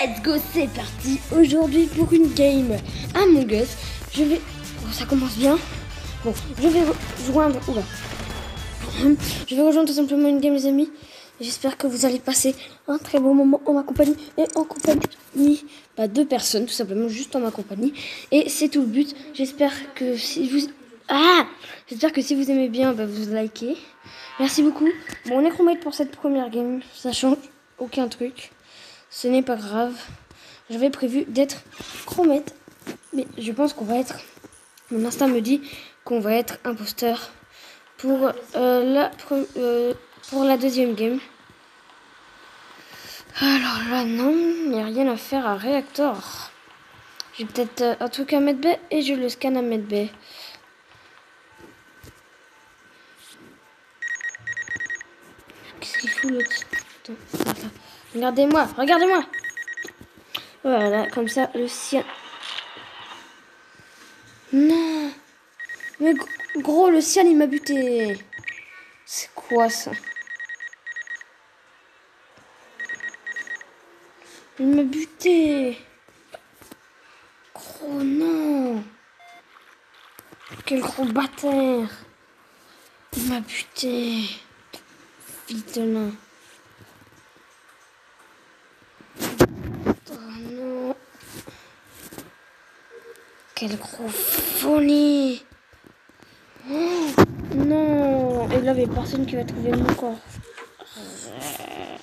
Let's go, c'est parti aujourd'hui pour une game Among Us. Je vais... Oh, ça commence bien. Bon, je vais rejoindre... Oula. Je vais rejoindre tout simplement une game les amis. J'espère que vous allez passer un très bon moment en ma compagnie et en compagnie bah, de personnes, tout simplement juste en ma compagnie. Et c'est tout le but. J'espère que si vous... Ah J'espère que si vous aimez bien, bah, vous likez. Merci beaucoup. Bon, on est chromate pour cette première game. Ça change aucun truc. Ce n'est pas grave. J'avais prévu d'être chromette. Mais je pense qu'on va être... Mon instinct me dit qu'on va être imposteur pour, euh, la, euh, la deuxième game. Alors là, non, il n'y a rien à faire à réacteur. J'ai peut-être euh, un truc à mettre et je le scan à mettre. Qu'est-ce qu'il fout l'autre Regardez-moi, regardez-moi. Voilà, comme ça, le sien. Non. Mais gros, le ciel, il m'a buté. C'est quoi ça? Il m'a buté. Gros, non. Quel gros bâtard. Il m'a buté. Vite là. Quel gros folie oh, Non Et là, il n'y a personne qui va trouver mon corps.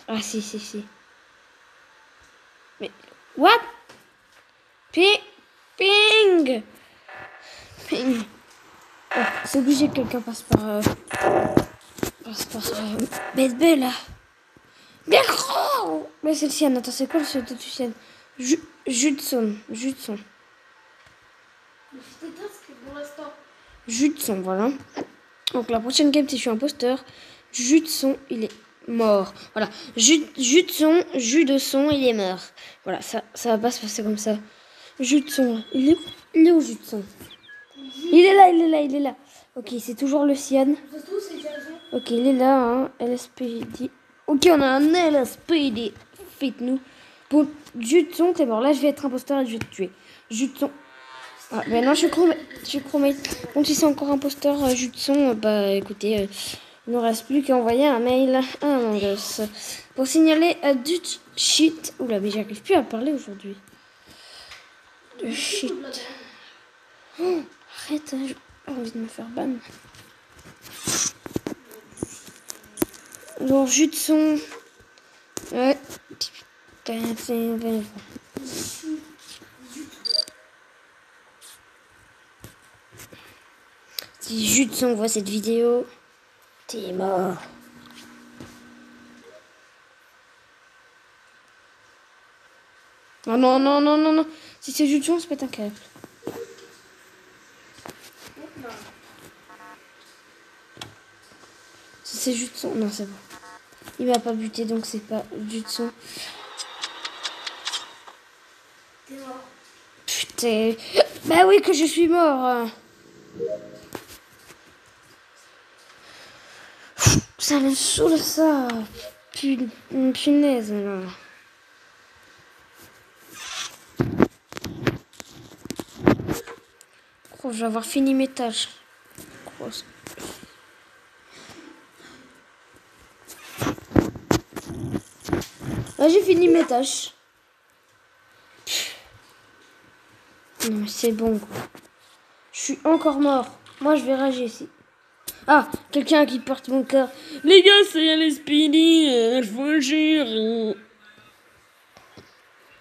Ah, si, si, si. Mais... What? Ping Ping Ping oh, C'est obligé que quelqu'un passe par... Euh, passe par... Euh, BSB, là. Mais c'est le sien. Attends, c'est quoi le pseudo du sien Judson. Judson. Jus de son, voilà. Donc la prochaine game, si je suis imposteur, jus de son, il est mort. Voilà. Jus, jus de son, jus de son, il est mort. Voilà, ça, ça va pas se passer comme ça. Jus de son, il est, il est où jus de son Il est là, il est là, il est là. Ok, c'est toujours le cyan. Ok, il est là, hein. LSPD. Ok, on a un LSPD. Faites-nous. Bon, jus de son, t'es mort. Là, je vais être imposteur et je vais te tuer. Jus de son, ah, ben non, je chromé. Je suis chromé. Donc, si c'est encore imposteur euh, jus de son, euh, bah écoutez, euh, il ne reste plus qu'à envoyer un mail à Among Us pour signaler euh, du shit. Oula, mais j'arrive plus à parler aujourd'hui. De shit. Oh, arrête, hein, de me faire ban. Donc, jus de son. Ouais. Si Judson voit cette vidéo, t'es mort. Oh non, non, non, non, non. Si c'est Judson, c'est pas un câble. Si c'est Judson, non, c'est bon. Il m'a pas buté, donc c'est pas Judson. Putain. Bah oui que je suis mort. Ça me saoule ça. Une punaise là. Oh, je vais avoir fini mes tâches. Là, j'ai fini mes tâches. Mais c'est bon. Je suis encore mort. Moi, je vais rager ici. Ah, quelqu'un qui porte mon cœur. Les gars, c'est LSPD, euh, je vous jure.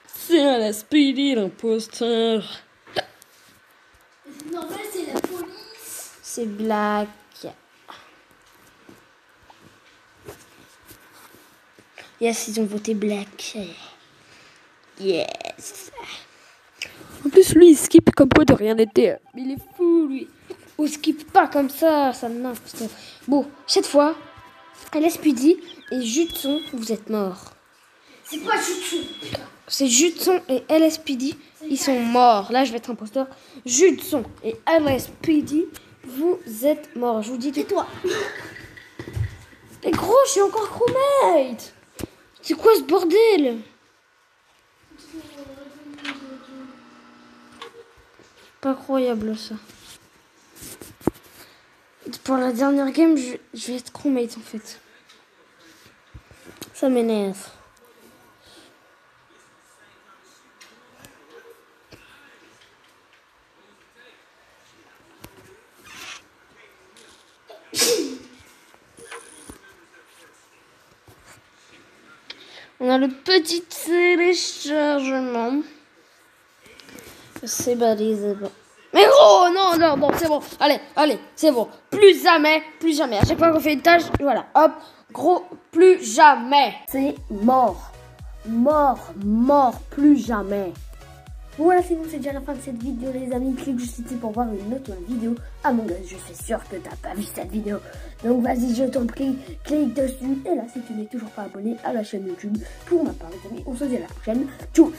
C'est LSPD, l'imposteur. C'est normal, c'est la police. C'est Black. Yes, ils ont voté Black. Yes. En plus, lui, il skip comme quoi de rien n'était. Il est fou, lui. On skip pas comme ça, ça n'importe Bon, cette fois, LSPD et Jutson, vous êtes morts. C'est quoi Jutson C'est Jutson et LSPD, ils sont morts. Là, je vais être imposteur. Jutson et LSPD, vous êtes morts. Je vous dis. Et toi Mais gros, je suis encore crewmate C'est quoi ce bordel Pas croyable ça. Pour la dernière game, je, vais être crewmate en fait. Ça m'énerve. On a le petit téléchargement. C'est balisé. Mais gros, non, non, bon, c'est bon. Allez, allez, c'est bon. Plus jamais, plus jamais. À chaque fois qu'on fait une tâche, voilà, hop, gros, plus jamais. C'est mort. Mort, mort, plus jamais. Voilà, c'est bon, c'est déjà la fin de cette vidéo, les amis. Clique juste ici pour voir une autre vidéo. Ah mon gars, je suis sûr que t'as pas vu cette vidéo. Donc vas-y, je t'en prie, clique dessus. Et là, si tu n'es toujours pas abonné à la chaîne YouTube, pour ma part, les amis, on se dit à la prochaine. Tchuss